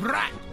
brat!